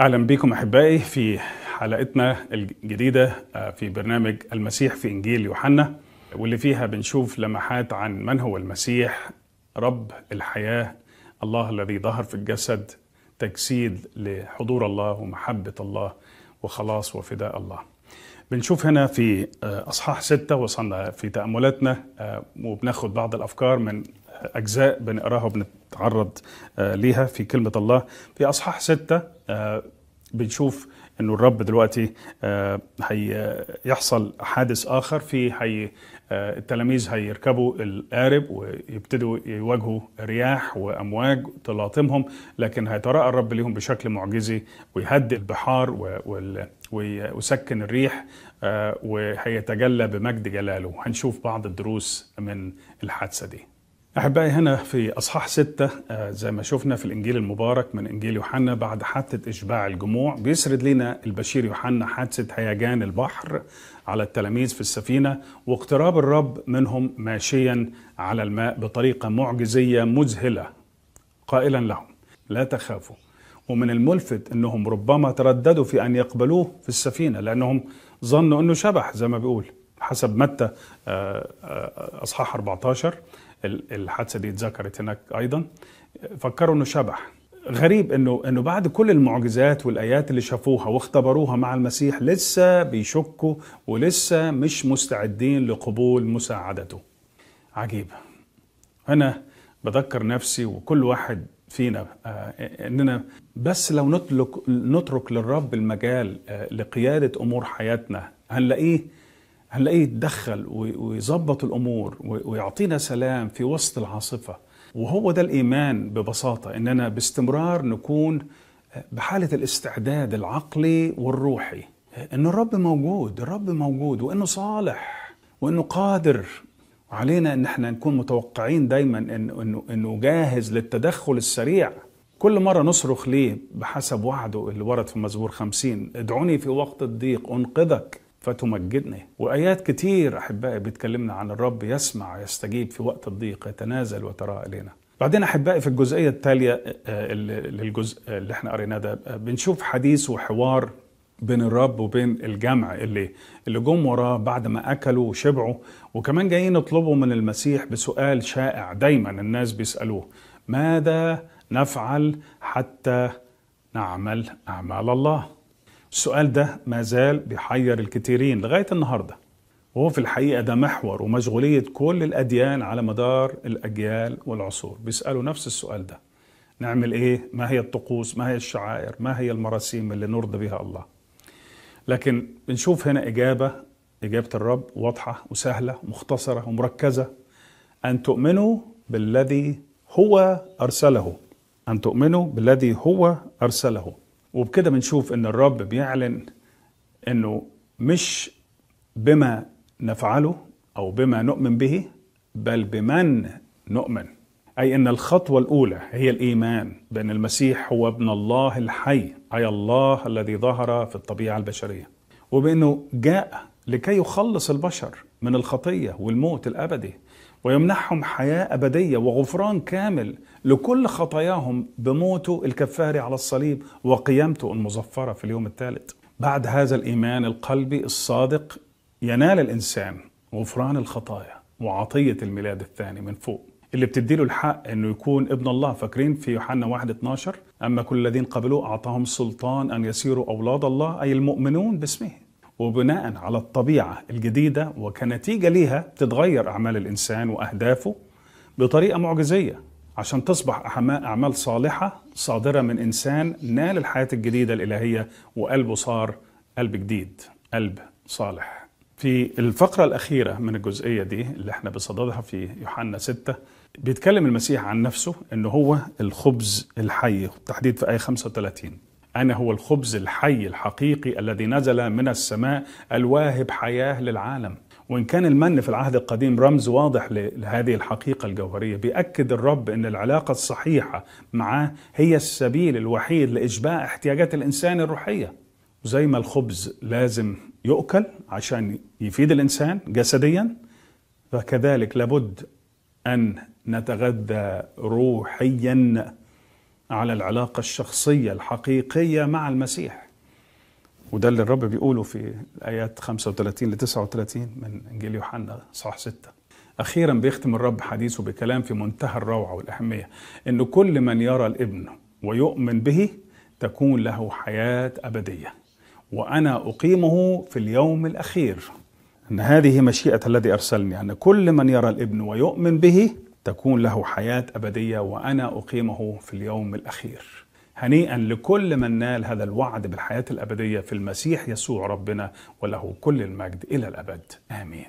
أهلا بكم أحبائي في حلقتنا الجديدة في برنامج المسيح في إنجيل يوحنا واللي فيها بنشوف لمحات عن من هو المسيح رب الحياة الله الذي ظهر في الجسد تجسيد لحضور الله ومحبة الله وخلاص وفداء الله. بنشوف هنا في أصحاح ستة وصلنا في تأملاتنا وبناخد بعض الأفكار من أجزاء بنقراها وبنتعرض ليها في كلمة الله. في أصحاح ستة بنشوف إنه الرب دلوقتي هيحصل حادث آخر في هي التلاميذ هيركبوا القارب ويبتدوا يواجهوا رياح وأمواج تلاطمهم لكن هيتراءى الرب ليهم بشكل معجزي ويهدئ البحار ويسكن الريح وهيتجلى بمجد جلاله. هنشوف بعض الدروس من الحادثة دي. أحبائي هنا في أصحاح ستة زي ما شفنا في الإنجيل المبارك من إنجيل يوحنا بعد حادثة إشباع الجموع. بيسرد لنا البشير يوحنا حادثة هيجان البحر على التلاميذ في السفينة واقتراب الرب منهم ماشيا على الماء بطريقة معجزية مذهلة. قائلا لهم لا تخافوا ومن الملفت أنهم ربما ترددوا في أن يقبلوه في السفينة لأنهم ظنوا أنه شبح زي ما بيقول حسب متى أصحاح 14 الحادثة دي اتذكرت هناك أيضا. فكروا إنه شبح. غريب إنه إنه بعد كل المعجزات والآيات اللي شافوها واختبروها مع المسيح لسه بيشكوا ولسه مش مستعدين لقبول مساعدته. عجيب. أنا بذكر نفسي وكل واحد فينا إننا بس لو نترك نترك للرب المجال لقيادة أمور حياتنا هنلاقيه هنلاقيه يتدخل ويظبط الأمور ويعطينا سلام في وسط العاصفة. وهو ده الإيمان ببساطة إننا باستمرار نكون بحالة الاستعداد العقلي والروحي إن الرب موجود الرب موجود وإنه صالح وإنه قادر. وعلينا إن إحنا نكون متوقعين دايما انه إنه جاهز للتدخل السريع. كل مرة نصرخ ليه بحسب وعده اللي ورد في مزمور خمسين ادعوني في وقت الضيق أنقذك. فتمجدني. وآيات كتير أحبائي بتكلمنا عن الرب يسمع يستجيب في وقت الضيق يتنازل وتراءى إلينا. بعدين أحبائي في الجزئية التالية للجزء اللي إحنا قريناه ده بنشوف حديث وحوار بين الرب وبين الجمع اللي اللي جم وراه بعد ما أكلوا وشبعوا. وكمان جايين يطلبوا من المسيح بسؤال شائع دايما الناس بيسألوه ماذا نفعل حتى نعمل أعمال الله؟ السؤال ده ما زال بيحير الكثيرين لغاية النهاردة وهو في الحقيقة ده محور ومشغولية كل الأديان على مدار الأجيال والعصور بيسألوا نفس السؤال ده نعمل إيه؟ ما هي الطقوس؟ ما هي الشعائر؟ ما هي المراسيم اللي نرضي بها الله؟ لكن بنشوف هنا إجابة إجابة الرب واضحة وسهلة ومختصرة ومركزة أن تؤمنوا بالذي هو أرسله أن تؤمنوا بالذي هو أرسله وبكده بنشوف إن الرب بيعلن إنه مش بما نفعله أو بما نؤمن به بل بمن نؤمن. أي إن الخطوة الأولى هي الإيمان بأن المسيح هو ابن الله الحي أي الله الذي ظهر في الطبيعة البشرية. وبإنه جاء لكي يخلص البشر من الخطية والموت الأبدي. ويمنحهم حياة أبدية وغفران كامل لكل خطاياهم بموته الكفاري على الصليب وقيامته المظفرة في اليوم الثالث. بعد هذا الإيمان القلبي الصادق ينال الإنسان غفران الخطايا وعطية الميلاد الثاني من فوق. اللي بتديله الحق إنه يكون ابن الله فاكرين في يوحنا 1 12 أما كل الذين قبلوه أعطاهم سلطان أن يصيروا أولاد الله أي المؤمنون باسمه. وبناء على الطبيعة الجديدة وكنتيجة ليها تتغير أعمال الإنسان وأهدافه بطريقة معجزية عشان تصبح اعمال صالحة صادرة من إنسان نال الحياة الجديدة الإلهية وقلبه صار قلب جديد قلب صالح. في الفقرة الأخيرة من الجزئية دي اللي إحنا بصددها في يوحنا 6 بيتكلم المسيح عن نفسه إنه هو الخبز الحي تحديد في آية 35 أنا هو الخبز الحي الحقيقي الذي نزل من السماء الواهب حياة للعالم. وإن كان المن في العهد القديم رمز واضح لهذه الحقيقة الجوهرية بيأكد الرب أن العلاقة الصحيحة معاه هي السبيل الوحيد لإشباع احتياجات الإنسان الروحية. وزي ما الخبز لازم يؤكل عشان يفيد الإنسان جسديا فكذلك لابد أن نتغذى روحيا على العلاقة الشخصية الحقيقية مع المسيح. وده اللي الرب بيقوله في الآيات 35 ل 39 من إنجيل يوحنا صح 6 أخيرا بيختم الرب حديثه بكلام في منتهى الروعة والأهمية. إن كل من يرى الإبن ويؤمن به تكون له حياة أبدية. وأنا أقيمه في اليوم الأخير. أن هذه مشيئة الذي أرسلني أن كل من يرى الإبن ويؤمن به تكون له حياة أبدية وأنا أقيمه في اليوم الأخير. هنيئا لكل من نال هذا الوعد بالحياة الأبدية في المسيح يسوع ربنا وله كل المجد إلى الأبد. آمين.